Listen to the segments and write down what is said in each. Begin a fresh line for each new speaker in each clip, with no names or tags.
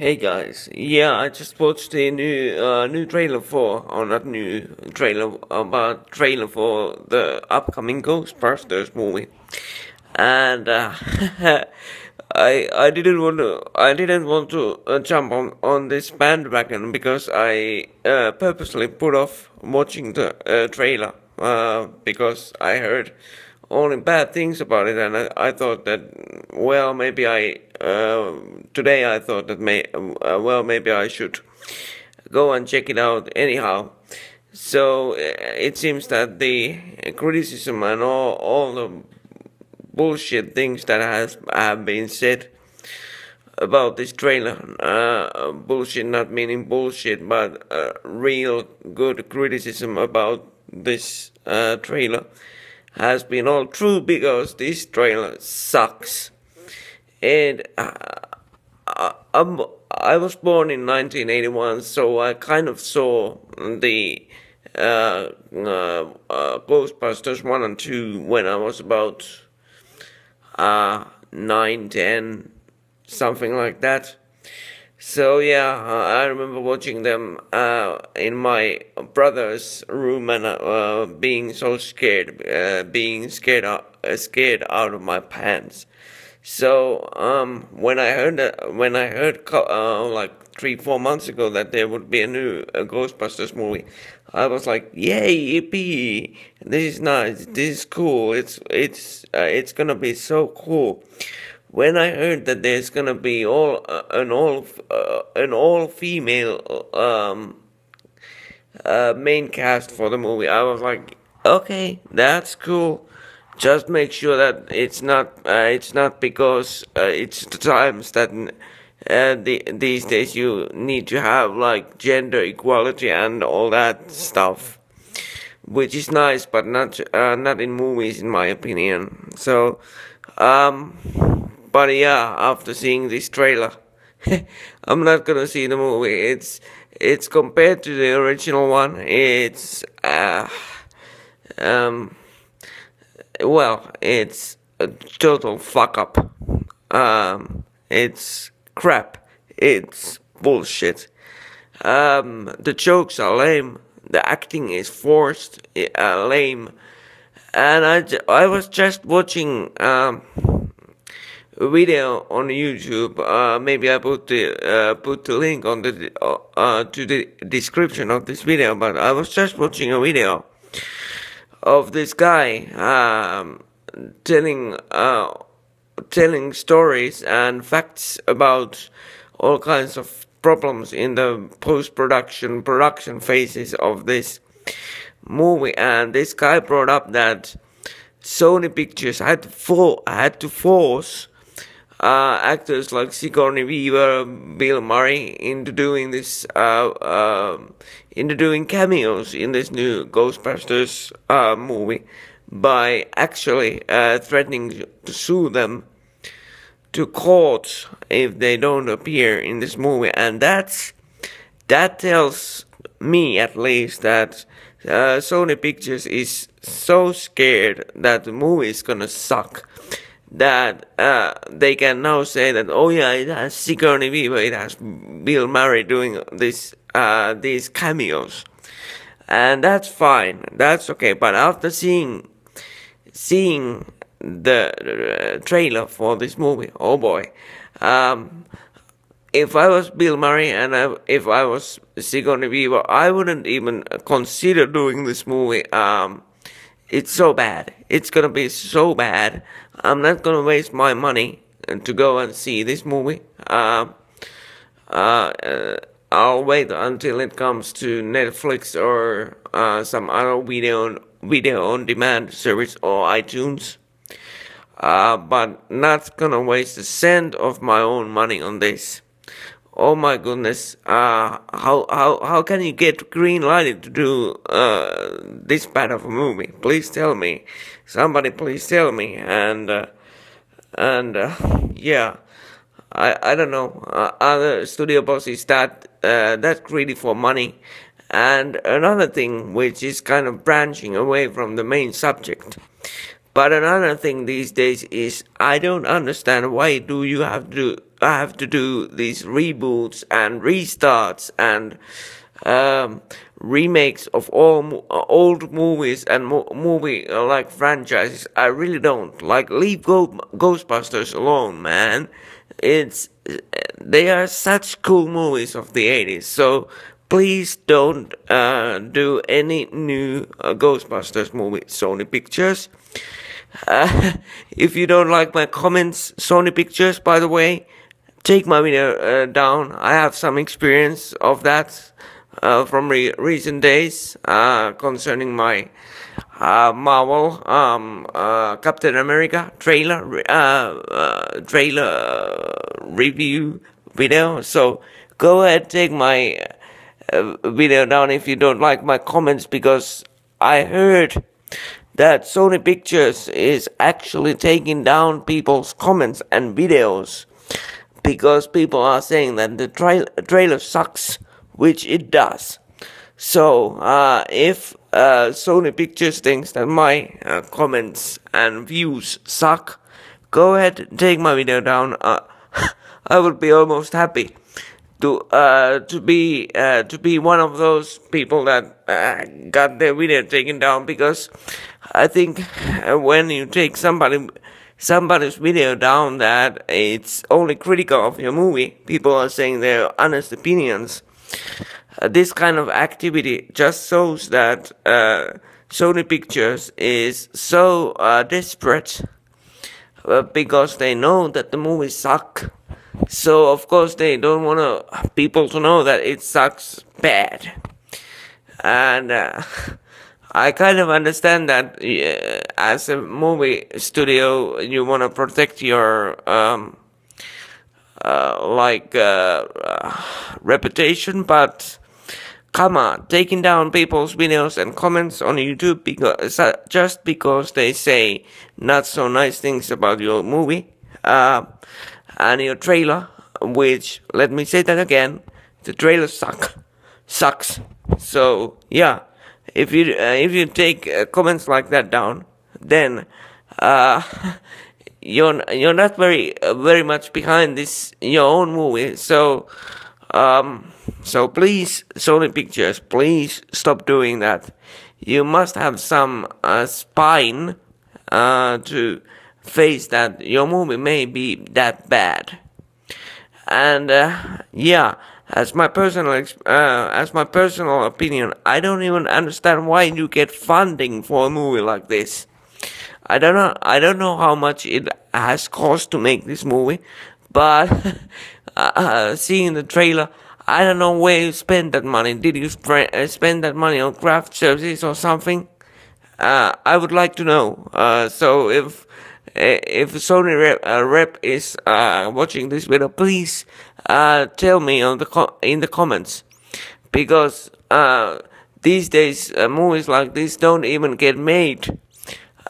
Hey guys, yeah, I just watched the new uh, new trailer for, or not new trailer, uh, but trailer for the upcoming Ghostbusters movie, and uh, I I didn't want to I didn't want to uh, jump on on this bandwagon because I uh, purposely put off watching the uh, trailer because I heard only bad things about it, and I, I thought that well maybe I today I thought that may uh, well maybe I should go and check it out anyhow. So uh, it seems that the criticism and all all the bullshit things that has have been said about this trailer. Uh, bullshit, not meaning bullshit, but uh, real good criticism about this uh, trailer has been all true because this trailer sucks. And uh, I, I'm, I was born in 1981, so I kind of saw the uh, uh, uh, Ghostbusters 1 and 2 when I was about uh, 9, 10, something like that. So yeah, I remember watching them uh, in my brother's room and uh, being so scared, uh, being scared out, uh, scared out of my pants. So um, when I heard that, when I heard uh, like three four months ago that there would be a new Ghostbusters movie, I was like, yay, yippee! This is nice. This is cool. It's it's uh, it's gonna be so cool when I heard that there's gonna be all uh, an all uh, an all female um, main cast for the movie, I was like, okay, that's cool. Just make sure that it's not uh, it's not because uh, it's the times that uh, the, these days you need to have like gender equality and all that stuff. Which is nice, but not not in movies, in my opinion. So, um, but yeah, after seeing this trailer, I'm not gonna see the movie. It's it's compared to the original one. It's uh, um, well, it's a total fuck up. Um, it's crap. It's bullshit. Um, the jokes are lame. The acting is forced, uh, lame. And I, I was just watching um, video on YouTube. Uh, maybe I put the uh, put the link on the uh, to the description of this video. But I was just watching a video of this guy um, telling uh, telling stories and facts about all kinds of problems in the post production production phases of this movie. And this guy brought up that. Sony Pictures had to, for, had to force uh, actors like Sigourney Weaver, Bill Murray into doing this, uh, uh, into doing cameos in this new Ghostbusters uh, movie by actually uh, threatening to sue them to court if they don't appear in this movie, and that's that tells me at least that uh, Sony Pictures is so scared that the movie is gonna suck that uh, they can now say that oh yeah it has Sigourney Weaver, it has Bill Murray doing this uh, these cameos, and that's fine, that's okay. But after seeing seeing the uh, trailer for this movie, oh boy, um, if I was Bill Murray and I, if I was Sigourney Weaver, I wouldn't even consider doing this movie. Um, it's so bad. It's gonna be so bad. I'm not gonna waste my money to go and see this movie. Uh, uh, uh, I'll wait until it comes to Netflix or uh, some other video video on demand service or iTunes. Uh, but not gonna waste a cent of my own money on this oh my goodness, uh, how, how, how can you get green lighted to do, uh, this bad of a movie? Please tell me. Somebody please tell me. And, uh, and, uh, yeah, I, I don't know, uh, other studio bosses that, uh, that greedy for money. And another thing, which is kind of branching away from the main subject. But another thing these days is I don't understand why do you have to have to do these reboots and restarts and um, remakes of all uh, old movies and mo- movie uh, like franchises. I really don't like leave Go- Ghostbusters alone, man. It's they are such cool movies of the 80s. So please don't uh, do any new uh, Ghostbusters movie, Sony Pictures. Uh, if you don't like my comments, Sony Pictures, by the way, take my video uh, down. I have some experience of that uh, from re- recent days uh, concerning my uh, Marvel um, uh, Captain America trailer uh, trailer review video. So go ahead, take my video down if you don't like my comments because I heard that Sony Pictures is actually taking down people's comments and videos because people are saying that the tra- trailer sucks, which it does. So, uh, if uh, Sony Pictures thinks that my uh, comments and views suck, go ahead take my video down. Uh, I would be almost happy to uh, to be uh, to be one of those people that uh, got their video taken down because I think when you take somebody somebody's video down that it's only critical of your movie, people are saying their honest opinions. Uh, this kind of activity just shows that uh, Sony Pictures is so desperate because they know that the movies suck. So of course they don't want people to know that it sucks bad, and uh, I kind of understand that uh, as a movie studio you want to protect your um, uh, like uh, reputation, but come on, taking down people's videos and comments on YouTube because uh, just because they say not so nice things about your movie. Uh, and your trailer, which let me say that again, the trailer suck, sucks. So yeah, if you uh, if you take uh, comments like that down, then uh, you're you're not very uh, very much behind this your own movie. So um, so please, Sony Pictures, please stop doing that. You must have some uh, spine uh, to face that your movie may be that bad. And uh, yeah, as my personal uh, as my personal opinion, I don't even understand why you get funding for a movie like this. I don't know. I don't know how much it has cost to make this movie, but uh, seeing the trailer, I don't know where you spend that money. Did you uh, spend that money on craft services or something? Uh, I would like to know. Uh, so if if Sony rep, uh, rep is uh, watching this video, please uh, tell me on the in the comments because uh, these days uh, movies like this don't even get made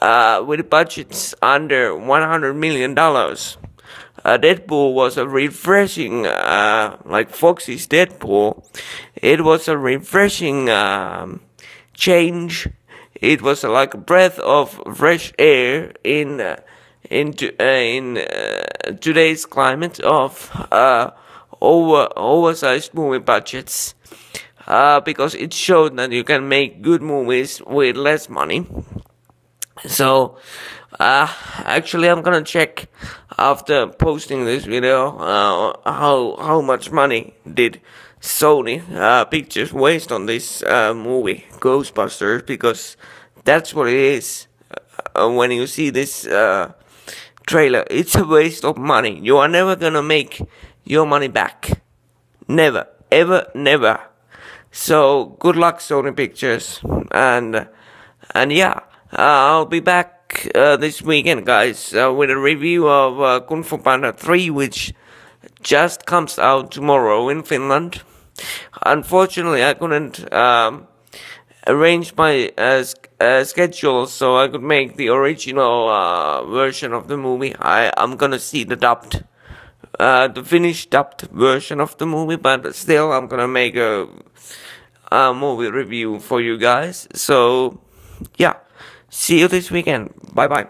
uh, with budgets under 100 million dollars. Deadpool was a refreshing, like Foxy's Deadpool. It was a refreshing um, change. It was like a breath of fresh air in in uh, in uh, today's climate of uh, over oversized movie budgets uh, because it showed that you can make good movies with less money. So uh, actually, I'm gonna check after posting this video uh, how how much money did Sony Pictures waste on this movie Ghostbusters because that's what it is. when you see this trailer. It's a waste of money. You are never gonna make your money back. Never, ever, never. So good luck, Sony Pictures, and and yeah, uh, I'll be back uh, this weekend, guys, uh, with a review of uh, Kung Fu Panda 3, which just comes out tomorrow in Finland. Unfortunately, I couldn't um, arrange my uh, uh, schedule so I could make the original uh, version of the movie. I I'm gonna see the dubbed, uh, the finished dubbed version of the movie, but still I'm gonna make a, a movie review for you guys. So yeah, see you this weekend. Bye bye.